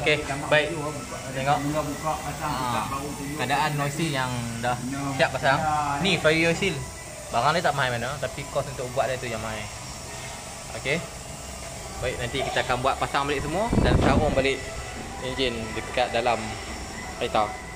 okey baik. tengok. bila buka ha. keadaan noisy yang dah siap pasang. Ni fire seal barang ni tak mahal mana tapi kos untuk buat dia tu yang mahal okey. Baik nanti kita akan buat pasang balik semua dan sarung balik enjin dekat dalam kereta.